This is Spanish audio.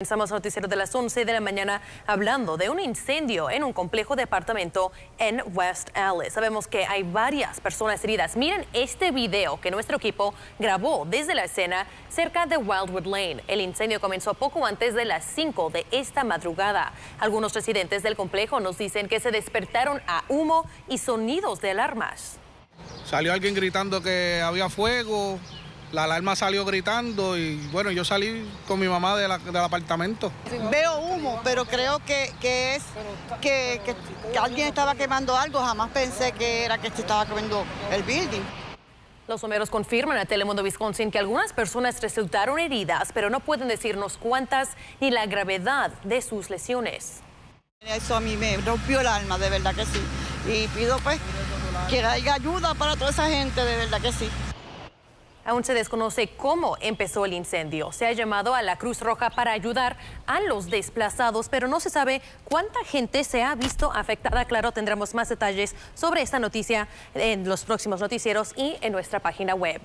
Comenzamos noticiero de las 11 de la mañana hablando de un incendio en un complejo de apartamento en West Allis. Sabemos que hay varias personas heridas. Miren este video que nuestro equipo grabó desde la escena cerca de Wildwood Lane. El incendio comenzó poco antes de las 5 de esta madrugada. Algunos residentes del complejo nos dicen que se despertaron a humo y sonidos de alarmas. Salió alguien gritando que había fuego, la alarma salió gritando y bueno, yo salí con mi mamá de la- del apartamento. Veo humo, pero creo que, que es que, que- que alguien estaba quemando algo. Jamás pensé que era que se estaba quemando el building. Los bomberos confirman a Telemundo Wisconsin que algunas personas resultaron heridas, pero no pueden decirnos cuántas ni la gravedad de sus lesiones. Eso a mí me rompió el alma, de verdad que sí. Y pido pues que haya ayuda para toda esa gente, de verdad que sí. Aún se desconoce cómo empezó el incendio. Se ha llamado a la Cruz Roja para ayudar a los desplazados, pero no se sabe cuánta gente se ha visto afectada. Claro, tendremos más detalles sobre esta noticia en los próximos noticieros y en nuestra página web.